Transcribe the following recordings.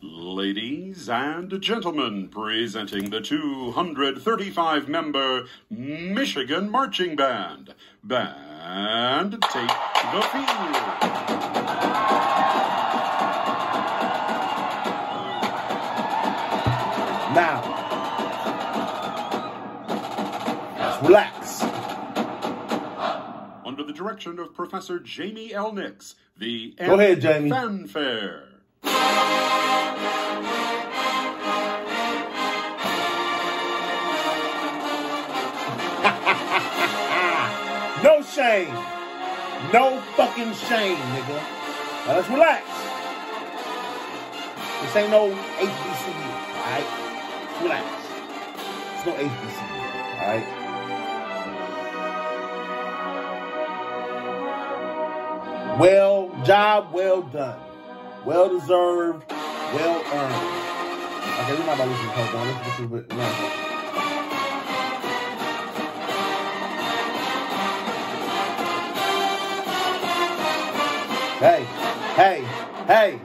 Ladies and gentlemen, presenting the 235 member Michigan Marching Band. Band, take the field. Now, let's relax. Under the direction of Professor Jamie L. Nix, the Go ahead, Jamie. Fanfare. No shame. No fucking shame, nigga. Now let's relax. This ain't no HBCU, alright? Relax. It's no HBCU, alright? Well, job well done. Well deserved, well earned. Okay, we're not about to listen to Cold Let's listen to it. No. Hey, hey, hey.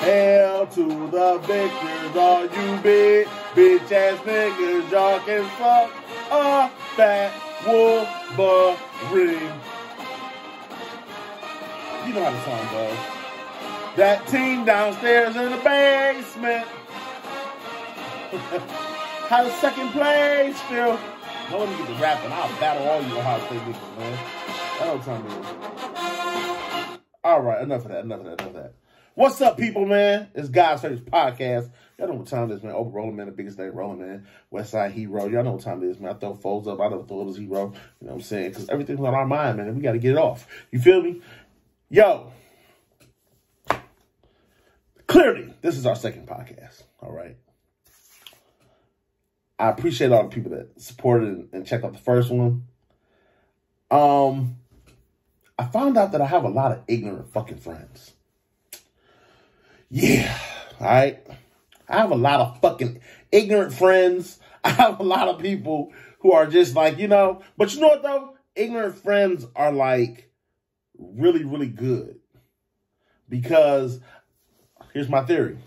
Hail to the victors, all you big bitch ass niggas. Y'all can fuck a fat Wolverine. You know how the song goes. That team downstairs in the basement. how does second place feel? No one get to rapping. I'll battle all you Ohio State niggas, man. I know time is. All right, enough of that, enough of that, enough of that. What's up, people, man? It's God's Favorite Podcast. Y'all know what time it is, man. Open Rolling, man, the biggest day rolling, man. West Side Hero. Y'all know what time it is, man. I throw foes up. I thought it was hero. You know what I'm saying? Because everything's on our mind, man. We got to get it off. You feel me? Yo. Clearly, this is our second podcast. All right. I appreciate all the people that supported and checked out the first one. Um, I found out that I have a lot of ignorant fucking friends. Yeah, all right. I have a lot of fucking ignorant friends. I have a lot of people who are just like, you know, but you know what though? Ignorant friends are like really, really good. Because here's my theory.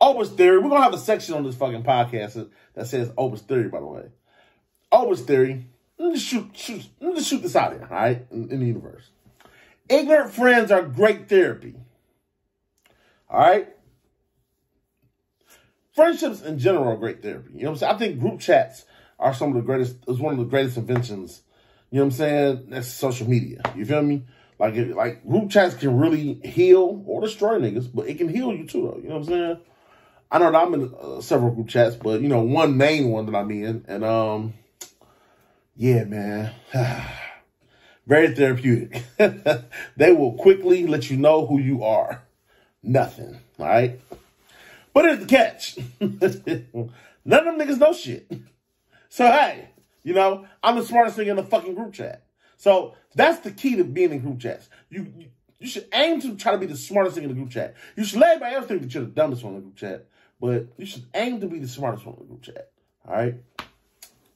Oprah's theory. We're gonna have a section on this fucking podcast that says Oprah's theory, by the way. Oprah's theory. Let me shoot, shoot, let me shoot this out here, all right, in, in the universe. Ignorant friends are great therapy. All right? Friendships in general are great therapy. You know what I'm saying? I think group chats are some of the greatest, is one of the greatest inventions. You know what I'm saying? That's social media. You feel me? Like, like group chats can really heal or destroy niggas, but it can heal you too, though. You know what I'm saying? I know that I'm in uh, several group chats, but you know, one main one that I'm in, and um, yeah, man. Very therapeutic. they will quickly let you know who you are. Nothing. All right. But here's the catch. None of them niggas know shit. So hey, you know, I'm the smartest thing in the fucking group chat. So that's the key to being in group chats. You, you should aim to try to be the smartest thing in the group chat. You should let everybody else think that you're the dumbest one in the group chat. But you should aim to be the smartest one in the group chat. All right.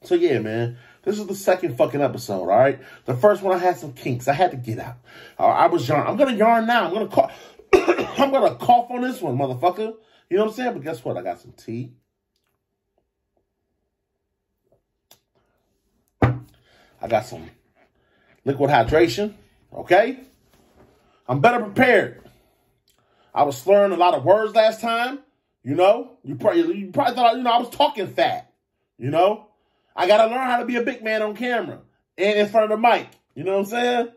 So yeah, man, this is the second fucking episode. All right, the first one I had some kinks. I had to get out. Uh, I was yarn. I'm gonna yarn now. I'm gonna cough. I'm gonna cough on this one, motherfucker. You know what I'm saying? But guess what? I got some tea. I got some liquid hydration. Okay, I'm better prepared. I was slurring a lot of words last time. You know, you probably you probably thought you know I was talking fat. You know, I got to learn how to be a big man on camera and in front of the mic. You know what I'm saying?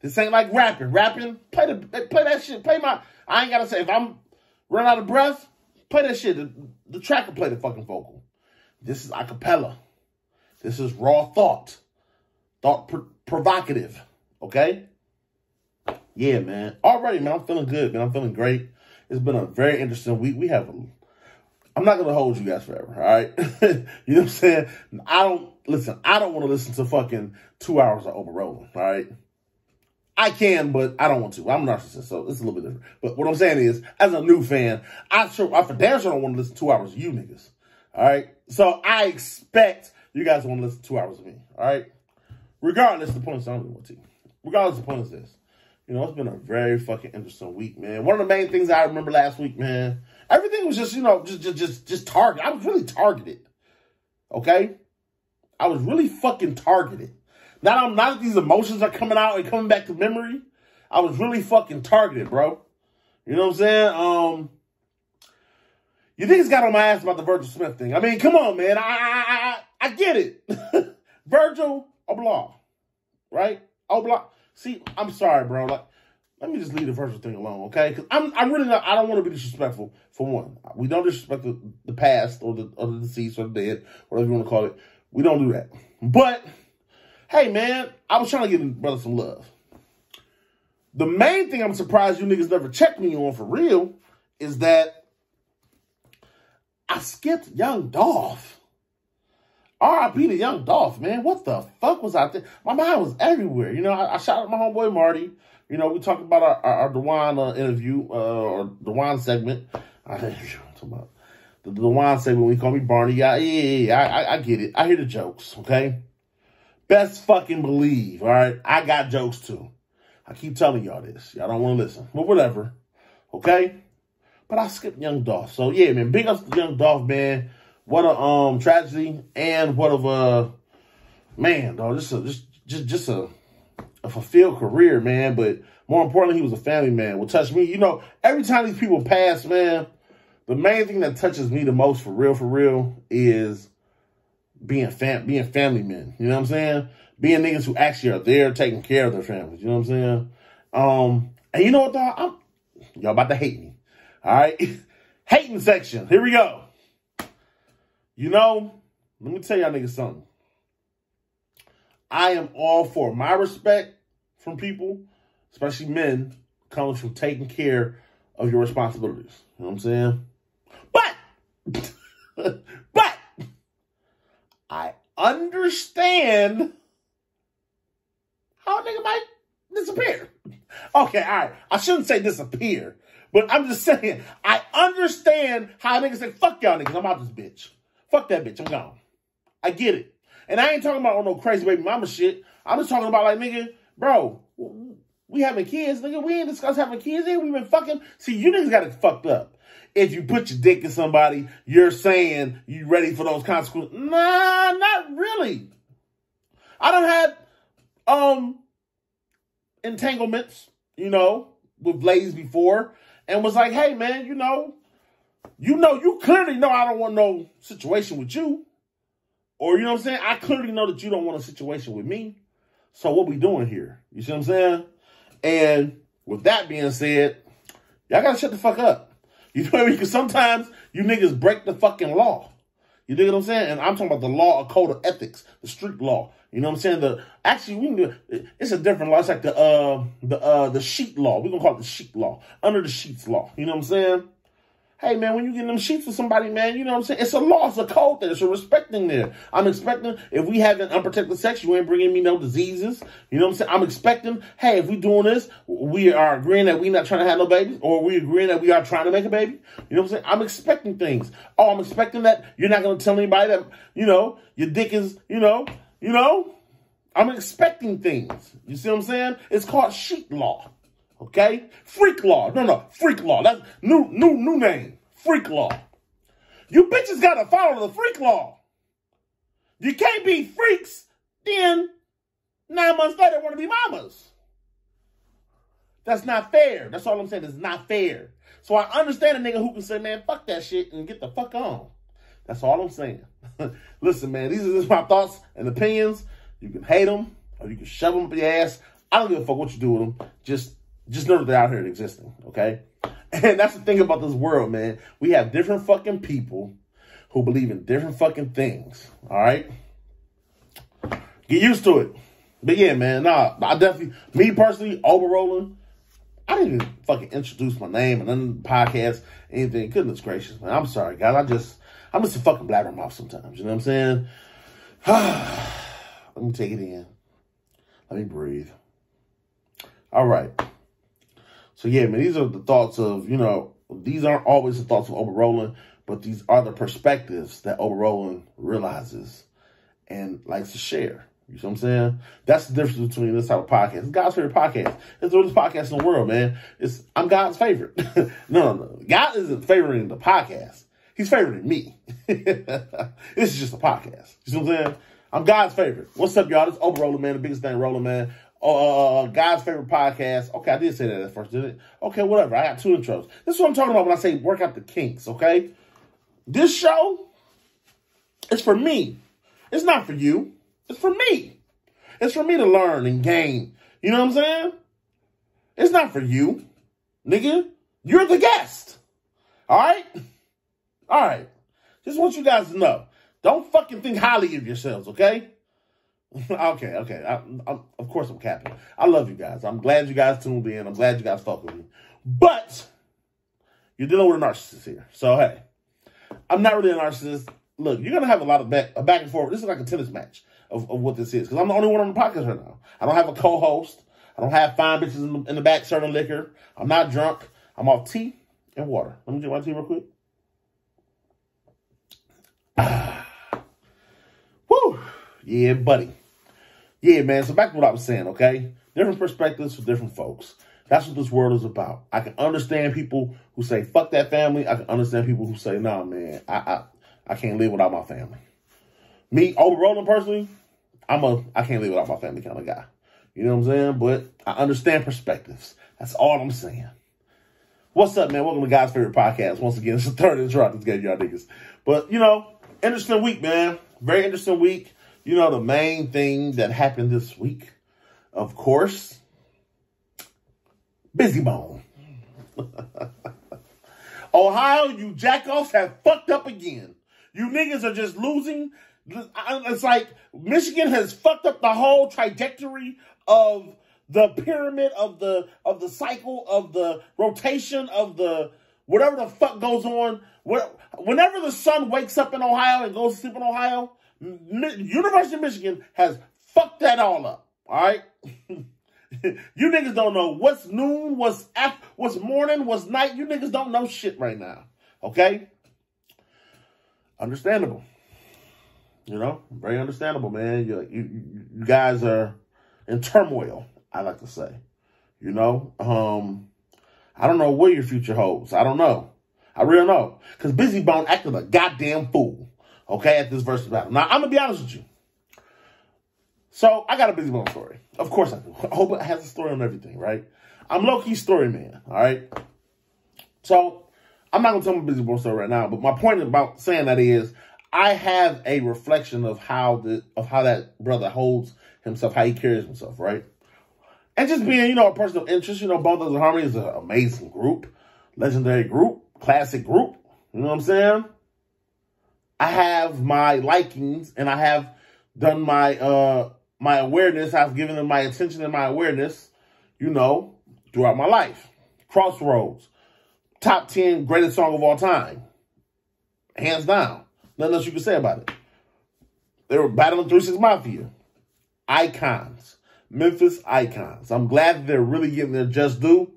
This ain't like rapping. Rapping, play the play that shit. Play my. I ain't gotta say if I'm running out of breath. Play that shit. The, the track will play the fucking vocal. This is acapella. This is raw thought. Thought provocative. Okay. Yeah, man. Already, man. I'm feeling good, man. I'm feeling great. It's been a very interesting week. We have a I'm not gonna hold you guys forever, all right? you know what I'm saying? I don't listen. I don't want to listen to fucking two hours of over rolling, all right? I can, but I don't want to. I'm a narcissist, so it's a little bit different. But what I'm saying is, as a new fan, I sure, I for damn sure don't want to listen to two hours of you niggas, all right? So I expect you guys want to listen to two hours of me, all right? Regardless, the point is I don't want to. Regardless, the point is this: you know, it's been a very fucking interesting week, man. One of the main things I remember last week, man, everything was just, you know, just just just just target. I was really targeted. Okay? I was really fucking targeted. Now, I'm not that these emotions are coming out and coming back to memory, I was really fucking targeted, bro. You know what I'm saying? Um, you think it's got on my ass about the Virgil Smith thing? I mean, come on, man. I I I, I get it. Virgil Abloh, right? Abloh. See, I'm sorry, bro. Like, let me just leave the Virgil thing alone, okay? Because I'm I'm really not. I don't want to be disrespectful. For one, we don't disrespect the, the past or the or the deceased or the dead, whatever you want to call it. We don't do that. But hey, man, I was trying to give brother some love. The main thing I'm surprised you niggas never checked me on for real is that I skipped Young Dolph. R.I.P. to Young Dolph, man. What the fuck was out there? My mind was everywhere. You know, I, I shot at my homeboy Marty. You know, we talked about our, our, our Dewan uh, interview, uh, or Dewan segment. I talking about the Dewan segment when he called me Barney. Yeah, yeah, yeah, yeah. I, I, I get it. I hear the jokes, okay? Best fucking believe, all right? I got jokes too. I keep telling y'all this. Y'all don't want to listen. But whatever. Okay? But I skipped Young Dolph. So yeah, man, big up to Young Dolph, man. What a um tragedy and what of a man, dog. Just a just just just a a fulfilled career, man. But more importantly, he was a family man. Will touch me. You know, every time these people pass, man, the main thing that touches me the most for real, for real, is being fam being family men. You know what I'm saying? Being niggas who actually are there taking care of their families. You know what I'm saying? Um, and you know what, dog? I'm, y'all about to hate me. All right? Hating section. Here we go. You know, let me tell y'all niggas something. I am all for my respect from people, especially men, comes from taking care of your responsibilities. You know what I'm saying? But, but, I understand how a nigga might disappear. Okay, all right. I shouldn't say disappear, but I'm just saying, I understand how niggas say, fuck y'all niggas, I'm out this bitch. Fuck that bitch, I'm gone. I get it. And I ain't talking about no crazy baby mama shit. I'm just talking about like, nigga, bro, we having kids, nigga. We ain't discuss having kids. Ain't we been fucking? See, you niggas got it fucked up. If you put your dick in somebody, you're saying you ready for those consequences. Nah, not really. I don't have um entanglements, you know, with ladies before, and was like, hey man, you know, you know, you clearly know I don't want no situation with you. Or you know what I'm saying? I clearly know that you don't want a situation with me. So what we doing here? You see what I'm saying? And with that being said, y'all gotta shut the fuck up. You know what I mean? Because sometimes you niggas break the fucking law. You dig what I'm saying? And I'm talking about the law, a code of ethics, the street law. You know what I'm saying? The actually we can do it's a different law. It's like the uh the uh the sheet law. We're gonna call it the sheet law. Under the sheets law. You know what I'm saying? Hey man, when you get them sheets for somebody, man, you know what I'm saying? It's a law, it's a code there, it's a respecting there. I'm expecting if we have an unprotected sex, you ain't bringing me no diseases. You know what I'm saying? I'm expecting, hey, if we doing this, we are agreeing that we not trying to have no babies, or we agreeing that we are trying to make a baby. You know what I'm saying? I'm expecting things. Oh, I'm expecting that you're not gonna tell anybody that, you know, your dick is, you know, you know. I'm expecting things. You see what I'm saying? It's called sheet law. Okay? Freak law. No, no, freak law. That's new, new, new name. Freak law. You bitches gotta follow the freak law. You can't be freaks, then nine months later want to be mamas. That's not fair. That's all I'm saying. It's not fair. So I understand a nigga who can say, man, fuck that shit and get the fuck on. That's all I'm saying. Listen, man, these are just my thoughts and opinions. You can hate them or you can shove them up your ass. I don't give a fuck what you do with them. Just just know that they're out here existing, okay? And that's the thing about this world, man. We have different fucking people who believe in different fucking things, all right? Get used to it. But yeah, man, nah, I definitely, me personally, Oberroland, I didn't even fucking introduce my name and then the podcast, anything. Goodness gracious, man. I'm sorry, guys. I just, I'm just a fucking blabbermouth sometimes. You know what I'm saying? Let me take it in. Let me breathe. All right. So yeah, man, these are the thoughts of, you know, these aren't always the thoughts of Oberroland, but these are the perspectives that Oberroland realizes and likes to share. You see what I'm saying? That's the difference between this type of podcast. It's God's favorite podcast. It's the oldest podcast in the world, man. It's I'm God's favorite. no, no, no. God isn't favoring the podcast. He's favoring me. this is just a podcast. You see what I'm saying? I'm God's favorite. What's up, y'all? This Roller Man, the biggest thing rolling, man. Uh, God's favorite podcast. Okay, I did say that at first, did it? Okay, whatever. I got two intros. This is what I'm talking about when I say work out the kinks, okay? This show is for me. It's not for you. It's for me. It's for me to learn and gain. You know what I'm saying? It's not for you, nigga. You're the guest. All right? All right. Just want you guys to know. Don't fucking think highly of yourselves, okay? Okay, okay. I, I, of course I'm capping. I love you guys. I'm glad you guys tuned in. I'm glad you guys fuck with me. But you're dealing with a narcissist here. So, hey, I'm not really a narcissist. Look, you're going to have a lot of back, back and forth. This is like a tennis match of, of what this is. Because I'm the only one on the podcast right now. I don't have a co-host. I don't have fine bitches in the, in the back serving liquor. I'm not drunk. I'm off tea and water. Let me get my tea real quick. Yeah, buddy. Yeah, man. So back to what I was saying, okay? Different perspectives for different folks. That's what this world is about. I can understand people who say, fuck that family. I can understand people who say, nah, man, I I, I can't live without my family. Me, Ober Roland personally, I'm a I can't live without my family kind of guy. You know what I'm saying? But I understand perspectives. That's all I'm saying. What's up, man? Welcome to God's favorite podcast. Once again, it's the third intro I just gave y'all niggas. But you know, interesting week, man. Very interesting week. You know, the main thing that happened this week, of course, Bizzy Bone. Ohio, you jackoffs have fucked up again. You niggas are just losing. It's like Michigan has fucked up the whole trajectory of the pyramid of the of the cycle of the rotation of the whatever the fuck goes on. Whenever the sun wakes up in Ohio and goes to sleep in Ohio, University of Michigan has fucked that all up. All right. you niggas don't know what's noon, what's after, what's morning, what's night. You niggas don't know shit right now. Okay? Understandable. You know, very understandable, man. You, you, you guys are in turmoil, I like to say. You know, um, I don't know what your future holds. I don't know. I really know. Because Bizzy Bone acted a goddamn fool, okay, at this Verzuz battle. Now, I'm going to be honest with you. So, I got a Bizzy Bone story. Of course I do. I hope it has a story on everything, right? I'm low-key story man, all right? So, I'm not going to tell my Bizzy Bone story right now, but my point about saying that is I have a reflection of how the of how that brother holds himself, how he carries himself, right? And just being, you know, a person of interest, you know, Bone Thugs-n-Harmony is an amazing group, legendary group, classic group. You know what I'm saying? I have my likings and I have done my uh my awareness. I've given them my attention and my awareness, you know, throughout my life. Crossroads, top 10 greatest song of all time. Hands down. Nothing else you can say about it. They were battling 3 6 Mafia. Icons. Memphis icons. I'm glad they're really getting their just due.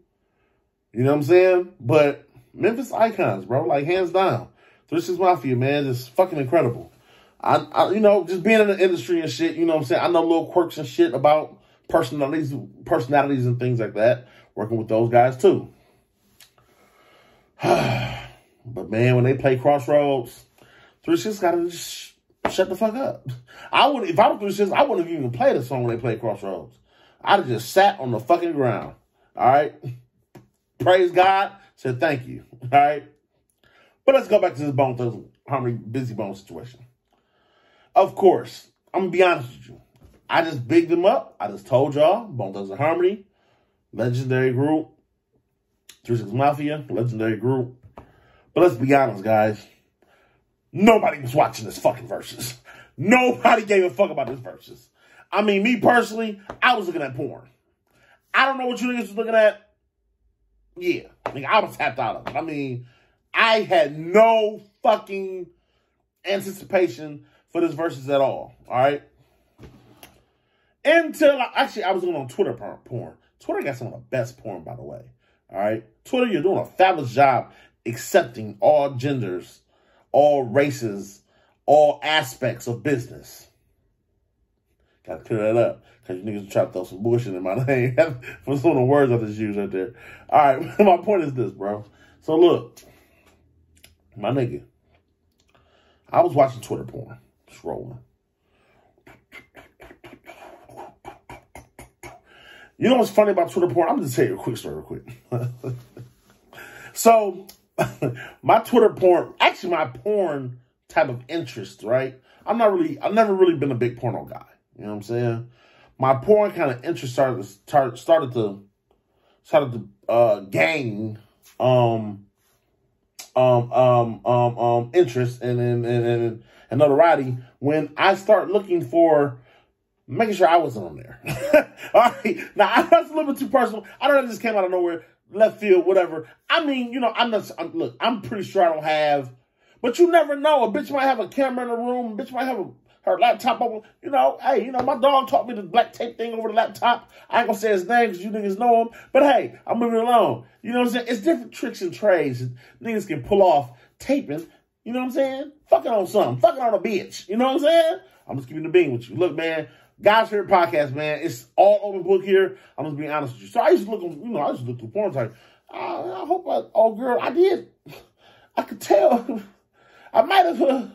You know what I'm saying? But Memphis icons, bro. Like, hands down. 3 6 Mafia, man. Just fucking incredible. I, I, you know, just being in the industry and shit, you know what I'm saying? I know little quirks and shit about personalities, personalities and things like that. Working with those guys, too. but, man, when they play Crossroads, Three Six gotta just shut the fuck up. I would if I was Three Six, I wouldn't have even played the song when they played Crossroads. I'd have just sat on the fucking ground. All right. Praise God. Said thank you. All right. But let's go back to this Bone Thugs Harmony Bizzy Bone situation. Of course, I'm gonna be honest with you. I just bigged them up. I just told y'all, Bone Thugs-n-Harmony, legendary group. Three Six Mafia, legendary group. But let's be honest, guys. Nobody was watching this fucking Verzuz. Nobody gave a fuck about this Verzuz. I mean, me personally, I was looking at porn. I don't know what you niggas was looking at. Yeah, I mean, I was tapped out of it. I mean, I had no fucking anticipation for this Verzuz at all. All right. Until actually, I was going on Twitter porn. Twitter got some of the best porn, by the way. All right. Twitter, you're doing a fabulous job accepting all genders all races, all aspects of business. Gotta clear that up. Cause you niggas try to throw some bullshit in my name for some of the words I just used right there. All right, my point is this, bro. So look, my nigga, I was watching Twitter porn, scrolling. You know what's funny about Twitter porn? I'm just tell you a quick story, real quick. so, my Twitter porn, actually, my porn type of interest, right? I'm not really, I've never really been a big porno guy. You know what I'm saying? My porn kind of interest started to started to started to uh, gain um um um um um interest and and and, and notoriety when I start looking for making sure I wasn't on there. All right. Now, that's a little bit too personal. I don't know. This came out of nowhere, left field, whatever. I mean, you know, I'm not, I'm, look, I'm pretty sure I don't have, but you never know. A bitch might have a camera in the room. A bitch might have a, her laptop over. You know, hey, you know, my dog taught me the black tape thing over the laptop. I ain't gonna say his name because you niggas know him. But hey, I'm moving along. You know what I'm saying? It's different tricks and trades niggas can pull off taping. You know what I'm saying? Fucking on something. Fucking on a bitch. You know what I'm saying? I'm just keeping the bean with you. Look, man, God's favorite podcast, man. It's all open book here. I'm just being honest with you. So I used to look, you know, I used to look through porn type. Uh, I hope I, oh girl, I did. I could tell. I might have. Uh,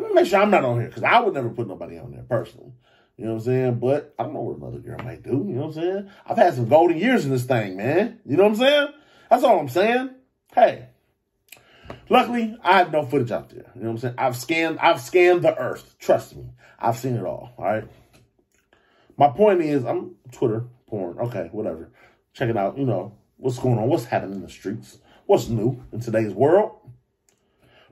let me make sure I'm not on here because I would never put nobody on there personally. You know what I'm saying? But I don't know what another girl might do. You know what I'm saying? I've had some golden years in this thing, man. You know what I'm saying? That's all I'm saying. Hey, luckily I have no footage out there. You know what I'm saying? I've scanned. I've scanned the earth. Trust me, I've seen it all. All right. My point is, I'm Twitter porn. Okay, whatever. Check it out. You know what's going on. What's happening in the streets? What's new in today's world?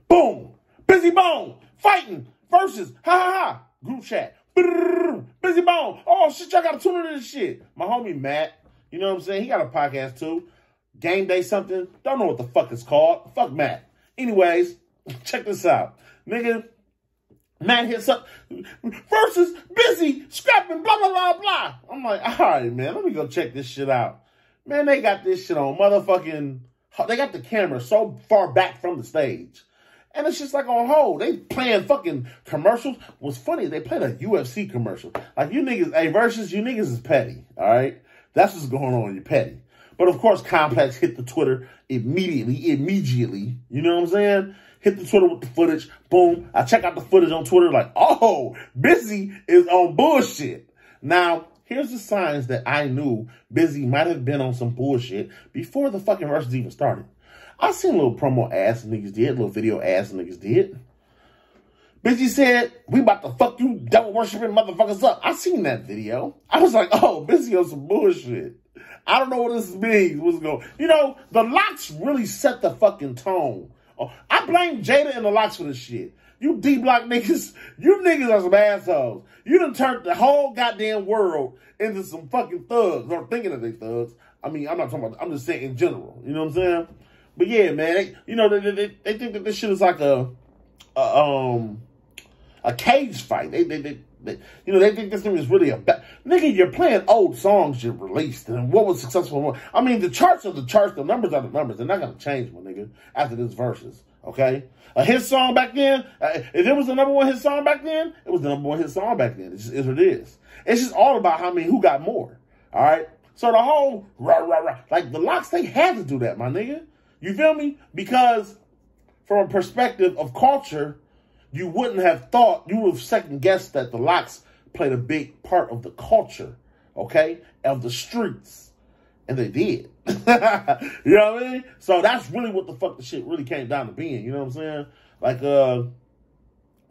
Boom! Bizzy Bone fighting Verzuz ha ha ha group chat. Brrr, Bizzy Bone. Oh shit, y'all gotta tune into this shit. My homie Matt, you know what I'm saying? He got a podcast too. Game day something. Don't know what the fuck it's called. Fuck Matt. Anyways, check this out. Nigga, Man hits up Verzuz Bizzy scrapping, blah, blah, blah, blah. I'm like, all right, man, let me go check this shit out. Man, they got this shit on motherfucking, they got the camera so far back from the stage. And it's just like on hold. They playing fucking commercials. What's funny, they played a UFC commercial. Like you niggas, hey, Verzuz you niggas is petty, all right? That's what's going on, you're petty. But of course, Complex hit the Twitter immediately, immediately. You know what I'm saying? hit the Twitter with the footage. Boom. I check out the footage on Twitter like, oh, Bizzy is on bullshit. Now, here's the signs that I knew Bizzy might have been on some bullshit before the fucking Verzuz even started. I seen little promo ass niggas did, little video ass niggas did. Bizzy said, we about to fuck you devil worshiping motherfuckers up. I seen that video. I was like, oh, Bizzy on some bullshit. I don't know what this means. What's going You know, the LOX really set the fucking tone Oh, I blame Jada and the LOX for this shit. You D-block niggas, you niggas are some assholes. You done turned the whole goddamn world into some fucking thugs, or thinking that they thugs. I mean, I'm not talking about, I'm just saying in general. You know what I'm saying? But yeah, man, they, you know, they, they, they think that this shit is like a, a um, a cage fight. They, they, they, they, you know, they think this thing is really a. Nigga, you're playing old songs you released and what was successful. I mean, the charts are the charts, the numbers are the numbers. They're not to change, my nigga, after this Verzuz. Okay? A hit song back then, uh, if it was the number one hit song back then, it was the number one hit song back then. It just is what it is. It's just all about how many, who got more. All right? So the whole rah, rah, rah, like the LOX, they had to do that, my nigga. You feel me? Because from a perspective of culture, you wouldn't have thought, you would have second guessed that the LOX played a big part of the culture, okay, of the streets. And they did. you know what I mean? So that's really what the fuck the shit really came down to being. You know what I'm saying? Like, uh,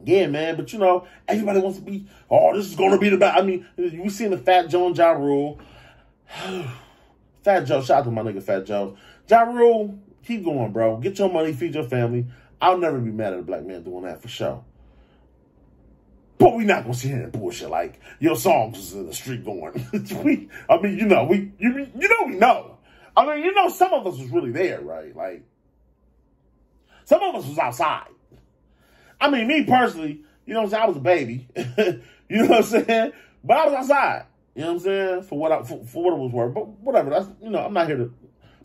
yeah, man. But you know, everybody wants to be. Oh, this is gonna be the best. I mean, we seen the Fat Joe and Ja Rule. Fat Joe, shout out to my nigga Fat Joe. Ja Rule, keep going, bro. Get your money, feed your family. I'll never be mad at a black man doing that for sure. But we not gonna sit here and bullshit like your songs is in the street going. we, I mean, you know, we, you, you know, we know. I mean, you know, some of us was really there, right? Like, some of us was outside. I mean, me personally, you know what I'm saying? I was a baby. you know what I'm saying? But I was outside. You know what I'm saying? For what I, for, for what it was worth. But whatever. That's you know, I'm not here to.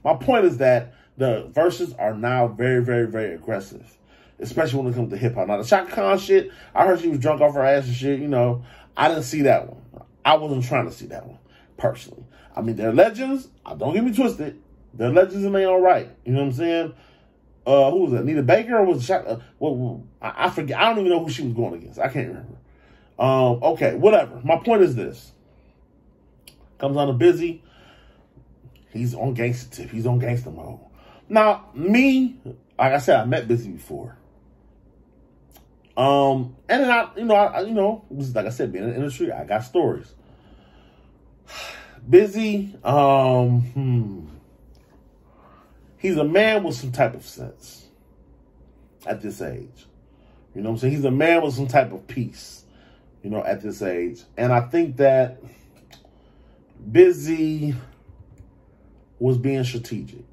My point is that the Verzuz are now very, very, very aggressive, especially when it comes to hip hop. Now the Chaka Khan shit, I heard she was drunk off her ass and shit. You know, I didn't see that one. I wasn't trying to see that one personally. I mean, they're legends. Don't get me twisted. They're legends and they all right. You know what I'm saying? Uh, who was that? Nita Baker or was? Uh, well, I, I forget. I don't even know who she was going against. I can't remember. Um, okay, whatever. My point is this. Comes on a busy. He's on gangster tip. He's on gangster mode. Now, me, like I said, I met Bizzy before. Um, and then I, you know, I, you know, like I said, being in the industry, I got stories. Bizzy, um, hmm. He's a man with some type of sense at this age. You know what I'm saying? He's a man with some type of peace, you know, at this age. And I think that Bizzy was being strategic.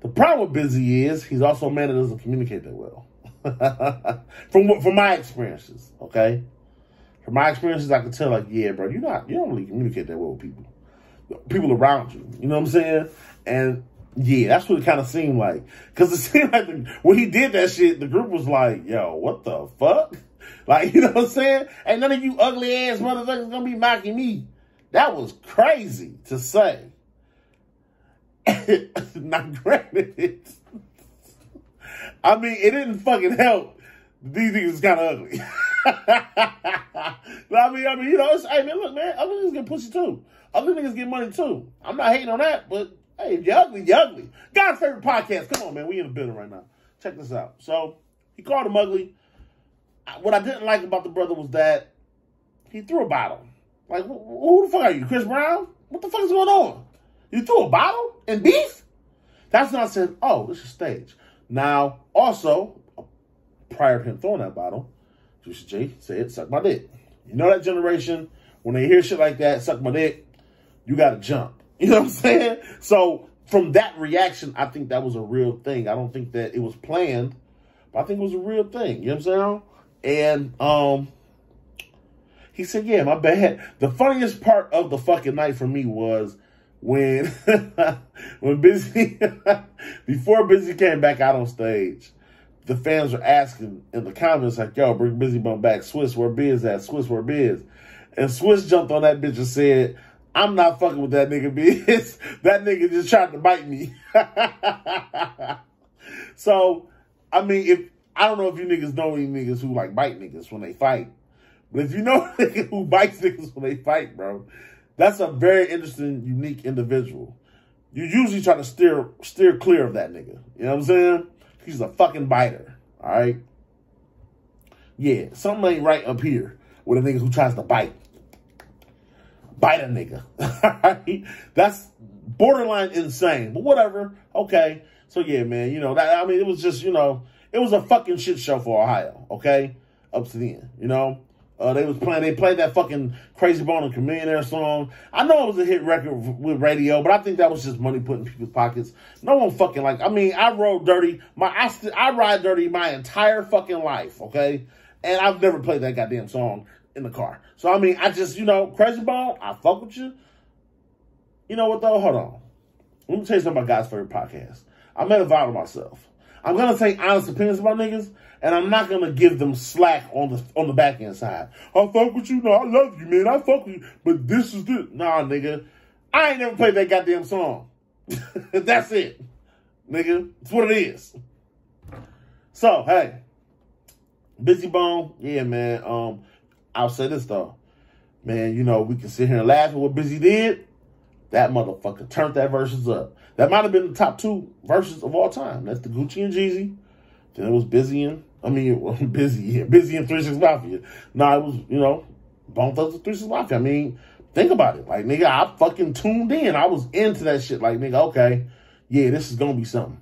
The problem with Bizzy is he's also a man that doesn't communicate that well. from from my experiences, okay? From my experiences, I can tell, like, yeah, bro, you're not, you don't really communicate that well with people, people around you. You know what I'm saying? And yeah, that's what it kind of seemed like. Because it seemed like the, when he did that shit, the group was like, yo, what the fuck? Like, you know what I'm saying? Ain't none of you ugly ass motherfuckers gonna be mocking me. That was crazy to say. Not granted. I mean, it didn't fucking help. These niggas is kind of ugly. but I mean, I mean, you know, it's, hey man, look, man, other niggas get pussy too. Other niggas get money too. I'm not hating on that, but hey, if you ugly, you ugly. God's favorite podcast. Come on, man, we in the building right now. Check this out. So he called him ugly. What I didn't like about the brother was that he threw a bottle. Like, who the fuck are you, Chris Brown? What the fuck is going on? You threw a bottle and beef? That's when I said, oh, this is stage. Now, also, prior to him throwing that bottle, Juicy J said, suck my dick. You know that generation, when they hear shit like that, suck my dick, you got to jump. You know what I'm saying? So from that reaction, I think that was a real thing. I don't think that it was planned, but I think it was a real thing. You know what I'm saying? And um, he said, yeah, my bad. The funniest part of the fucking night for me was when when Bizzy before Bizzy came back out on stage, the fans were asking in the comments like, "Yo, bring Bizzy Bone back, Swizz where Biz at, Swizz where Biz," and Swizz jumped on that bitch and said, "I'm not fucking with that nigga Biz. that nigga just tried to bite me." so, I mean, if I don't know if you niggas know any niggas who like bite niggas when they fight, but if you know who bites niggas when they fight, bro, that's a very interesting, unique individual. You usually try to steer steer clear of that nigga. You know what I'm saying? He's a fucking biter. All right. Yeah, something ain't right up here with a nigga who tries to bite. Bite a nigga. That's borderline insane. But whatever. Okay. So yeah, man, you know, that I mean it was just, you know, it was a fucking shit show for Ohio, okay? Up to the end, you know? Uh, they was playing. They played that fucking Krayzie Bone and Chamillionaire song. I know it was a hit record with radio, but I think that was just money put in people's pockets. No one fucking like. I mean, I rode dirty. My I, st- I ride dirty my entire fucking life. Okay, and I've never played that goddamn song in the car. So I mean, I just you know, Krayzie Bone. I fuck with you. You know what though? Hold on. Let me tell you something about God's favorite podcast. I made a to myself. I'm gonna take honest opinions about niggas, and I'm not gonna give them slack on the on the back end side. I fuck with you, no, I love you, man. I fuck with you, but this is this. Nah, nigga, I ain't never played that goddamn song. That's it, nigga. It's what it is. So hey, Bizzy Bone, yeah, man. Um, I'll say this though, man. You know we can sit here and laugh at what Bizzy did. That motherfucker turned that Verzuz up. That might have been the top two Verzuz of all time. That's the Gucci and Jeezy. Then it was Bizzy and I mean, Bizzy, Bizzy in Three Six Mafia. No, it was, you know, Bone Thugs and Three Six Mafia. I mean, think about it. Like, nigga, I fucking tuned in. I was into that shit. Like, nigga, okay, yeah, this is gonna be something.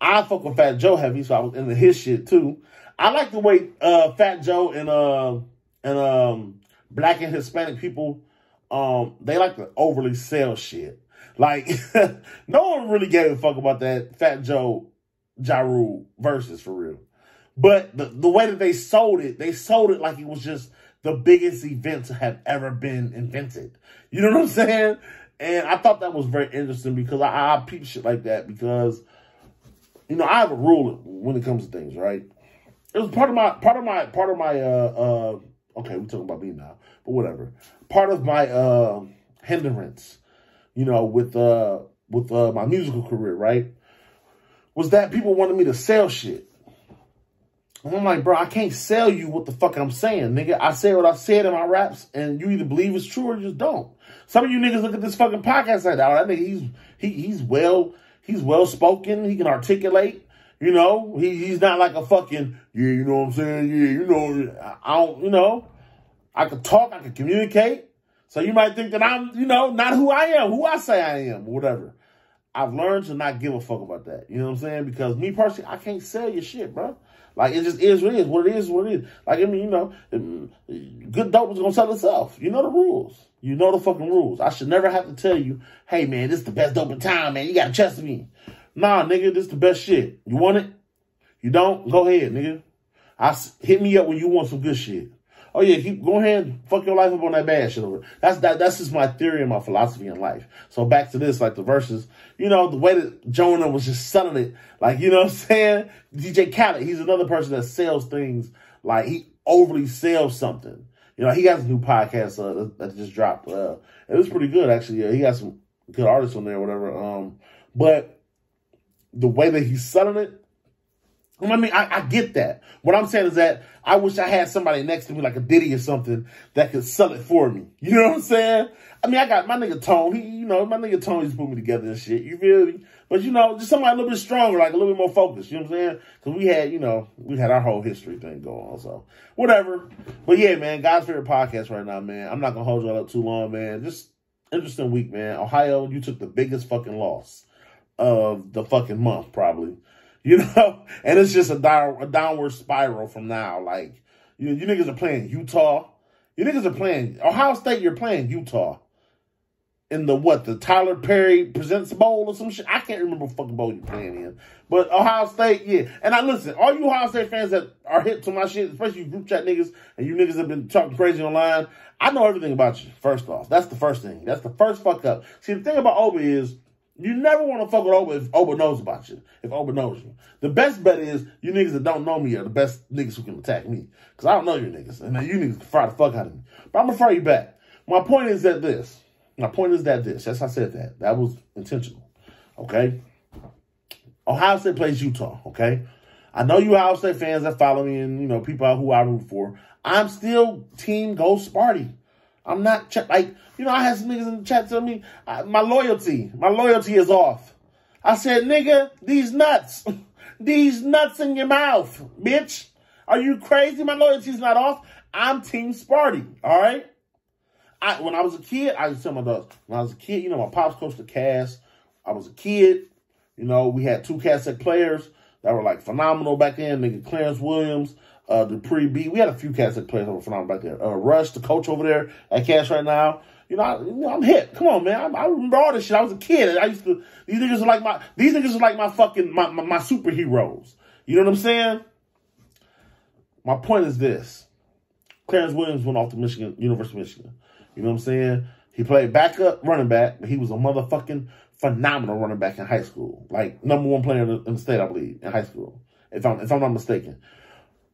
I fuck with Fat Joe heavy, so I was into his shit too. I like the way uh, Fat Joe and uh, and um, black and Hispanic people, um, they like to overly sell shit. Like, no one really gave a fuck about that Fat Joe Ja Verzuz for real. But the, the way that they sold it, they sold it like it was just the biggest event to have ever been invented. You know what I'm saying? And I thought that was very interesting because I, I peep shit like that because, you know, I have a rule when it comes to things, right? It was part of my part of my part of my uh uh Okay, we talking about me now, but whatever. Part of my uh, hindrance, you know, with uh with uh, my musical career, right, was that people wanted me to sell shit. I'm like, bro, I can't sell you what the fuck I'm saying, nigga. I say what I said in my raps, and you either believe it's true or you just don't. Some of you niggas look at this fucking podcast like, oh, that nigga, he's he he's well he's well spoken. He can articulate. You know, he he's not like a fucking yeah. You know what I'm saying? Yeah, you know, I don't. You know, I can talk. I can communicate. So you might think that I'm, you know, not who I am, who I say I am, whatever. I've learned to not give a fuck about that. You know what I'm saying? Because me personally, I can't sell your shit, bro. Like it just is what it is. What it is, what it is. Like I mean, you know, good dope is gonna sell itself. You know the rules. You know the fucking rules. I should never have to tell you, hey man, this is the best dope in town, man. You gotta trust me. Nah, nigga, this is the best shit. You want it? You don't? Go ahead, nigga. I hit me up when you want some good shit. Oh yeah, keep go ahead and fuck your life up on that bad shit over. That's that that's just my theory and my philosophy in life. So back to this, like the Verzuz, you know, the way that Jonah was just selling it, like you know what I'm saying? DJ Khaled, he's another person that sells things like he overly sells something. You know, he has a new podcast uh, that just dropped. Uh, it was pretty good actually. Yeah, he got some good artists on there, whatever. Um, but the way that he's selling it, I mean, I, I, get that. What I'm saying is that I wish I had somebody next to me, like a Diddy or something, that could sell it for me. You know what I'm saying? I mean, I got my nigga Tone. He, you know, my nigga Tone just put me together and shit. You feel me? But you know, just somebody a little bit stronger, like a little bit more focused. You know what I'm saying? Because we had, you know, we had our whole history thing going on. So whatever. But yeah, man, God's favorite podcast right now, man. I'm not gonna hold y'all up too long, man. Just interesting week, man. Ohio, you took the biggest fucking loss of the fucking month, probably. You know, and it's just a, a downward spiral from now. Like, you, you niggas are playing Utah. You niggas are playing Ohio State. You're playing Utah in the what the Tyler Perry Presents Bowl or some shit. I can't remember fucking bowl you're playing in, but Ohio State, yeah. And I listen, all you Ohio State fans that are hit to my shit, especially you group chat niggas and you niggas have been talking crazy online. I know everything about you. First off, that's the first thing. That's the first fuck up. See, the thing about Oba is you never want to fuck with Oba if Oba knows about you. If Oba knows you. The best bet is you niggas that don't know me are the best niggas who can attack me. Because I don't know you niggas. And then you niggas can fire the fuck out of me. But I'm going to fire you back. My point is that this. My point is that this. Yes, I said that. That was intentional. Okay? Ohio State plays Utah. Okay? I know you Ohio State fans that follow me and, you know, people who I root for. I'm still Team Go Sparty. I'm not like you know. I had some niggas in the chat tell me I, my loyalty, my loyalty is off. I said, nigga, these nuts, these nuts in your mouth, bitch. Are you crazy? My loyalty's not off. I'm Team Sparty. All right. I when I was a kid, I used to tell my dogs. When I was a kid, you know, my pops coached the Cass. I was a kid. You know, we had two Cass-Tech players that were like phenomenal back then. Nigga Clarence Williams uh, the pre B. We had a few cats that played over phenomenal back there. Uh, Rush, the coach over there at Cass right now. You know, I, you know, I'm hip. Come on, man. I, I, remember all this shit. I was a kid. I used to. These niggas are like my. These niggas are like my fucking my, my, my superheroes. You know what I'm saying? My point is this: Clarence Williams went off to Michigan, University of Michigan. You know what I'm saying? He played backup running back, but he was a motherfucking phenomenal running back in high school. Like number one player in the state, I believe, in high school. If I'm if I'm not mistaken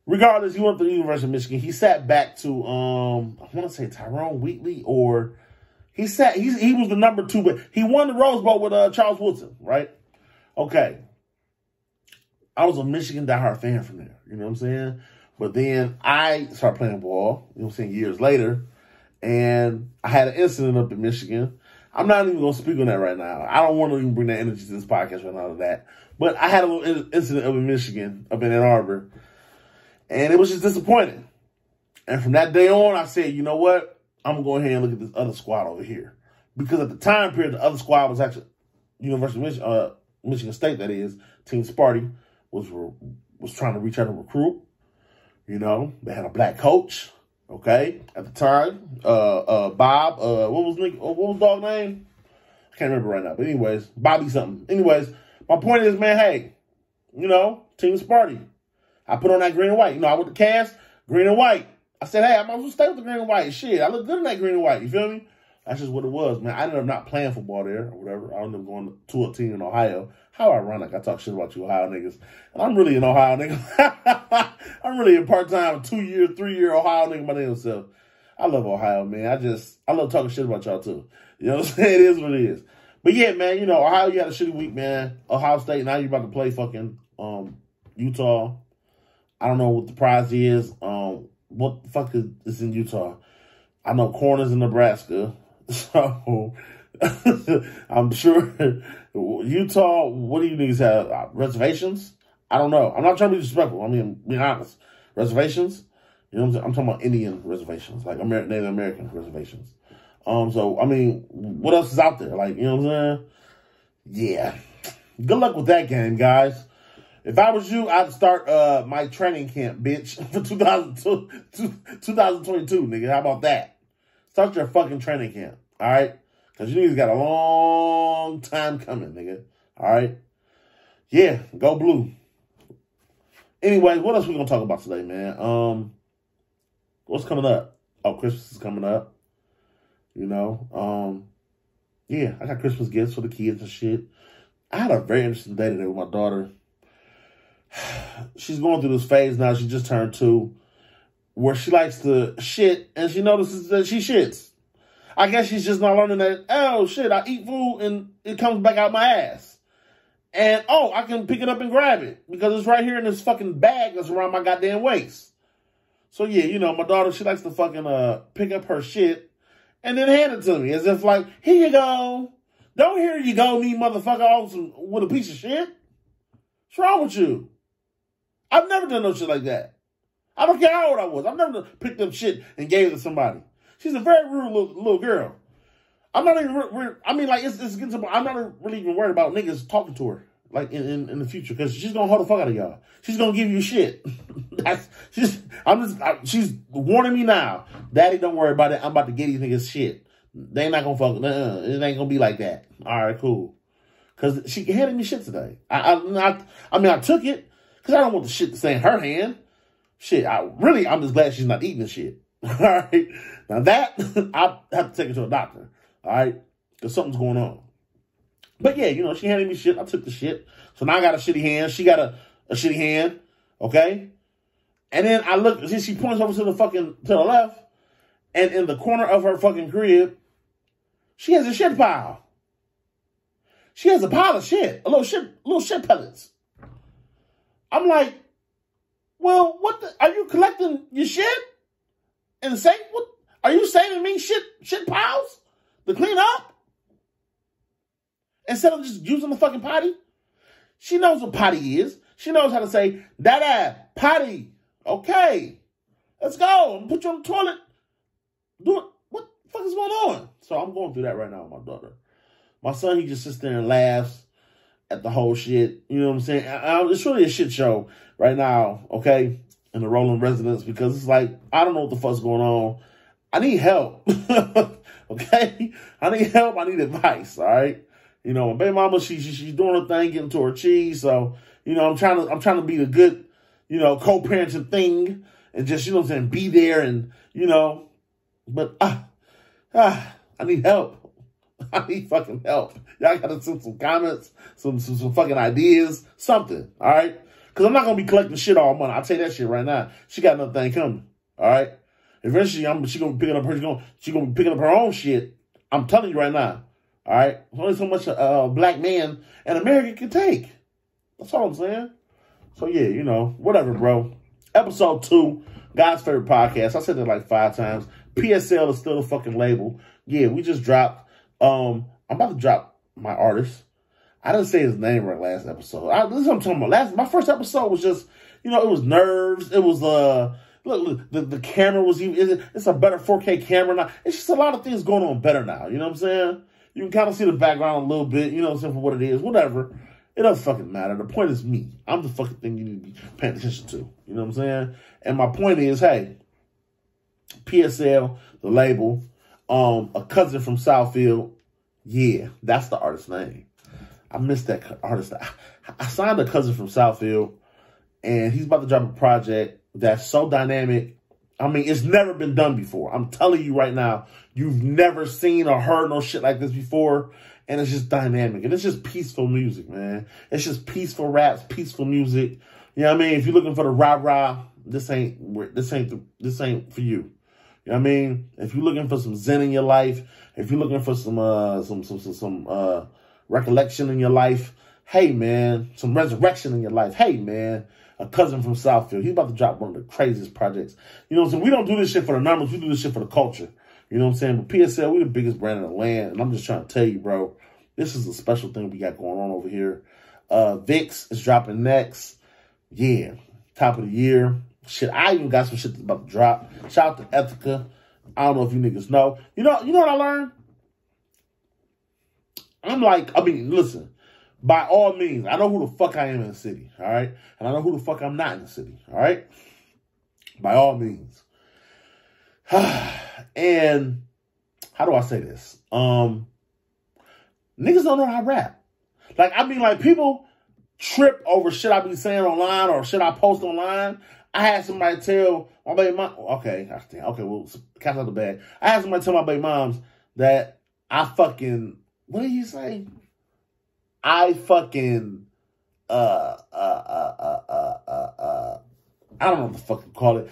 regardless, he went to the University of Michigan. He sat back to um I want to say Tyrone Wheatley or he sat he he was the number two, but he won the Rose Bowl with uh, Charles Woodson, right? Okay. I was a Michigan diehard fan from there, you know what I'm saying? But then I started playing ball, you know what I'm saying, years later, and I had an incident up in Michigan. I'm not even gonna speak on that right now. I don't want to even bring that energy to this podcast right now of that. But I had a little incident up in Michigan, up in Ann Arbor, and it was just disappointing. And from that day on, I said, you know what? I'm going to go ahead and look at this other squad over here. Because at the time period, the other squad was actually University of Michigan, uh, Michigan State, that is, Team Sparty, was was trying to reach out and recruit. You know, they had a black coach, okay, at the time. Uh, uh, Bob, uh, what was Nick, what was dog name? I can't remember right now. But anyways, Bobby something. Anyways, my point is, man, hey, you know, Team Sparty. I put on that green and white. You know, I went to Cass, green and white. I said, hey, I might as well stay with the green and white. Shit, I look good in that green and white. You feel me? That's just what it was, man. I ended up not playing football there or whatever. I ended up going to a team in Ohio. How ironic. I talk shit about you Ohio niggas. And I'm really an Ohio nigga. I'm really a part-time, two-year, three-year Ohio nigga my damn self. I love Ohio, man. I just, I love talking shit about y'all too. You know what I'm saying? It is what it is. But yeah, man, you know, Ohio, you had a shitty week, man. Ohio State, now you're about to play fucking um, Utah. I don't know what the prize is. Um, what the fuck is, is in Utah? I know corners in Nebraska. So I'm sure Utah, what do you niggas have? Uh, reservations? I don't know. I'm not trying to be disrespectful. I mean, be honest. Reservations? You know what I'm? I'm talking about Indian reservations, like Amer- Native American reservations. Um, so I mean, what else is out there? Like, you know what I'm saying? Yeah. Good luck with that game, guys. If I was you, I'd start uh my training camp, bitch, for 2022, nigga. How about that? Start your fucking training camp, all right? Because you niggas got a long time coming, nigga. All right? Yeah, go blue. Anyway, what else we gonna talk about today, man? Um, what's coming up? Oh, Christmas is coming up. You know, um, yeah, I got Christmas gifts for the kids and shit. I had a very interesting day today with my daughter. She's going through this phase now. She just turned two, where she likes to shit, and she notices that she shits. I guess she's just not learning that, oh shit, I eat food and it comes back out my ass. And oh, I can pick it up and grab it because it's right here in this fucking bag that's around my goddamn waist. So yeah, you know, my daughter, she likes to fucking uh pick up her shit and then hand it to me as if like, here you go. Don't here you go, me motherfucker, with a piece of shit. What's wrong with you? I've never done no shit like that. I don't care how old I was. I've never picked up shit and gave it to somebody. She's a very rude little, little girl. I'm not even. Re- re- I mean, like it's, it's getting to. I'm not really even worried about niggas talking to her like in, in, in the future because she's gonna hold the fuck out of y'all. She's gonna give you shit. That's she's. I'm just. I, she's warning me now, Daddy. Don't worry about it. I'm about to get these niggas shit. They ain't not gonna fuck. Uh, it ain't gonna be like that. All right, cool. Cause she handed me shit today. I I, I, I mean I took it because I don't want the shit to stay in her hand. Shit, I really I'm just glad she's not eating the shit. All right. Now that I have to take her to a doctor. All right, because something's going on. But yeah, you know, she handed me shit. I took the shit. So now I got a shitty hand. She got a, a shitty hand. Okay. And then I look, she points over to the fucking, to the left. And in the corner of her fucking crib, she has a shit pile. She has a pile of shit, a little shit, little shit pellets. I'm like, well, what the, are you collecting your shit? And say, what, are you saving me shit, shit piles to clean up? Instead of just using the fucking potty? She knows what potty is. She knows how to say, Dada, potty. Okay. Let's go. I'm put you on the toilet. Do it. What the fuck is going on? So I'm going through that right now with my daughter. My son, he just sits there and laughs at the whole shit. You know what I'm saying? I, I, it's really a shit show right now, okay? In the Rolling residence because it's like, I don't know what the fuck's going on. I need help. okay? I need help. I need advice. All right. You know, my baby mama, she, she she's doing her thing, getting to her cheese. So, you know, I'm trying to I'm trying to be the good, you know, co-parenting thing and just, you know I'm saying, be there and, you know, but ah, ah, I need help. I need fucking help. Y'all gotta send some comments, some, some some fucking ideas, something, all right? Because I'm not gonna be collecting shit all month. I'll tell you that shit right now. She got another thing coming, all right? Eventually, I'm she gonna be picking up her she gonna she gonna be picking up her own shit. I'm telling you right now. All right, there's only so much a, a black man in America can take. That's all I'm saying. So yeah, you know, whatever, bro. Episode two, God's favorite podcast. I said that like five times. PSL is still a fucking label. Yeah, we just dropped. Um, I'm about to drop my artist. I didn't say his name right last episode. I, this is what I'm talking about. Last, my first episode was just, you know, it was nerves. It was uh Look, look the, the camera was even, it's a better 4K camera now. It's just a lot of things going on better now. You know what I'm saying? You can kind of see the background a little bit, you know what I'm saying, for what it is, whatever. It doesn't fucking matter. The point is me. I'm the fucking thing you need to be paying attention to. You know what I'm saying? And my point is, hey, PSL, the label, um, a cousin from Southfield, yeah, that's the artist's name. I missed that artist. I signed a cousin from Southfield, and he's about to drop a project that's so dynamic I mean, it's never been done before. I'm telling you right now, you've never seen or heard no shit like this before. And it's just dynamic. And it's just peaceful music, man. It's just peaceful raps, peaceful music. You know what I mean? If you're looking for the rah-rah, this ain't this ain't this ain't for you. You know what I mean? If you're looking for some zen in your life, if you're looking for some uh some some some, some uh recollection in your life, hey man, some resurrection in your life, hey man, a cousin from Southfield. He's about to drop one of the craziest projects. You know what I'm saying? We don't do this shit for the numbers. We do this shit for the culture. You know what I'm saying? But PSL, we the biggest brand in the land. And I'm just trying to tell you, bro, this is a special thing we got going on over here. Uh, Vix is dropping next. Yeah, top of the year. Shit, I even got some shit that's about to drop. Shout out to Ethica. I don't know if you niggas know. You know, you know what I learned? I'm like, I mean, listen, by all means, I know who the fuck I am in the city, all right? And I know who the fuck I'm not in the city, all right? By all means. and how do I say this? Um, niggas don't know how to rap. Like, I mean, like, people trip over shit I be saying online or shit I post online. I had somebody tell my baby mom, okay, okay, well, catch out the bag. I had somebody tell my baby moms that I fucking, what did you say? I fucking uh uh uh uh uh uh, uh I don't know what the fuck call it,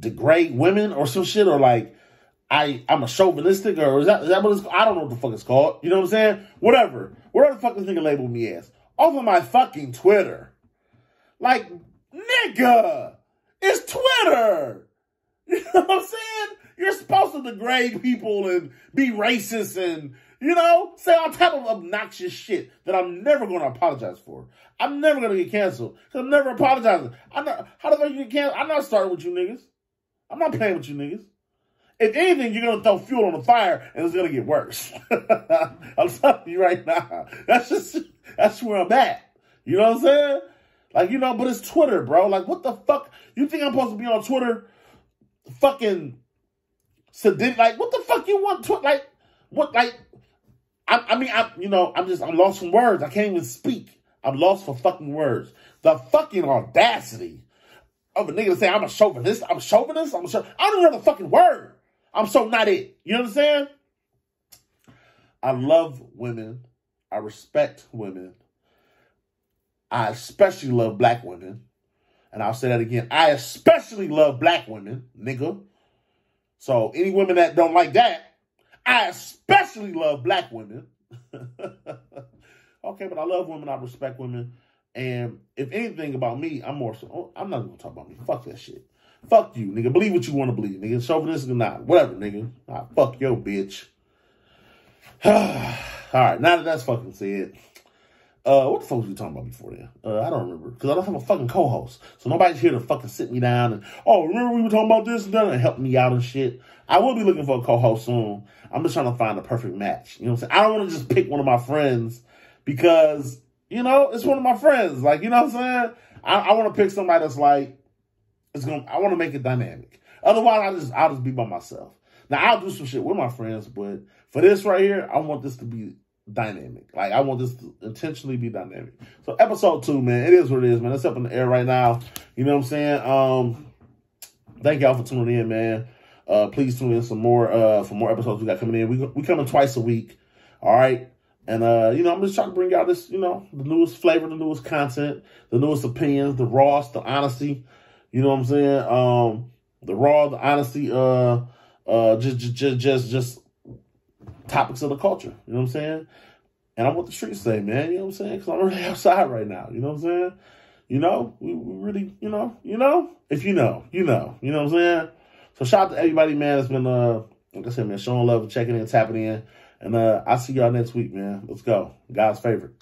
degrade women or some shit, or like I I'm a chauvinistic, or is that is that what it's I don't know what the fuck it's called. You know what I'm saying? Whatever, whatever the fuck this nigga labeled me as off of my fucking Twitter. Like nigga, it's Twitter. You know what I'm saying? You're supposed to degrade people and be racist and you know, say all type of obnoxious shit that I'm never going to apologize for. I'm never going to get canceled because I'm never apologizing. I'm not, how the fuck you get canceled? I'm not starting with you niggas. I'm not playing with you niggas. If anything, you're going to throw fuel on the fire and it's going to get worse. I'm telling you right now. That's just, that's where I'm at. You know what I'm saying? Like, you know, but it's Twitter, bro. Like, what the fuck? You think I'm supposed to be on Twitter fucking sedent? Like, what the fuck you want? Tw- like, what, like, I, I mean, I, you know, I'm just, I'm lost for words. I can't even speak. I'm lost for fucking words. The fucking audacity of a nigga to say I'm a chauvinist. I'm a chauvinist. I'm a chauvinist. I don't even know the fucking word. I'm so not it. You know what I'm saying? I love women. I respect women. I especially love black women. And I'll say that again. I especially love black women, nigga. So any women that don't like that, I especially love black women. okay, but I love women. I respect women. And if anything about me, I'm more so. Oh, I'm not gonna talk about me. Fuck that shit. Fuck you, nigga. Believe what you want to believe, nigga. Chauvinistic or not, whatever, nigga. Right, fuck yo, bitch. All right, now that that's fucking said, uh, what the fuck was we talking about before that? Uh, I don't remember because I don't have a fucking co-host, so nobody's here to fucking sit me down and oh, remember we were talking about this and that and help me out and shit. I will be looking for a co-host soon. I'm just trying to find the perfect match. You know what I'm saying? I don't want to just pick one of my friends because you know it's one of my friends. Like you know what I'm saying? I, I want to pick somebody that's like it's gonna. I want to make it dynamic. Otherwise, I just I'll just be by myself. Now I'll do some shit with my friends, but for this right here, I want this to be dynamic. Like I want this to intentionally be dynamic. So episode two, man, it is what it is, man. It's up in the air right now. You know what I'm saying? Um, thank y'all for tuning in, man. Uh, please tune in some more uh for more episodes we got coming in. We we coming twice a week. All right. And uh, you know, I'm just trying to bring out this, you know, the newest flavor, the newest content, the newest opinions, the raw, the honesty. You know what I'm saying? Um, the raw, the honesty, uh, uh, just, just, just, just topics of the culture. You know what I'm saying? And I want the streets say, man. You know what I'm saying? Because I'm really outside right now. You know what I'm saying? You know, we, we really, you know, you know, if you know, you know, you know what I'm saying? So shout out to everybody, man, that's been, uh, like I said, man, showing love, checking in, tapping in. And uh, I'll see y'all next week, man. Let's go. God's favorite.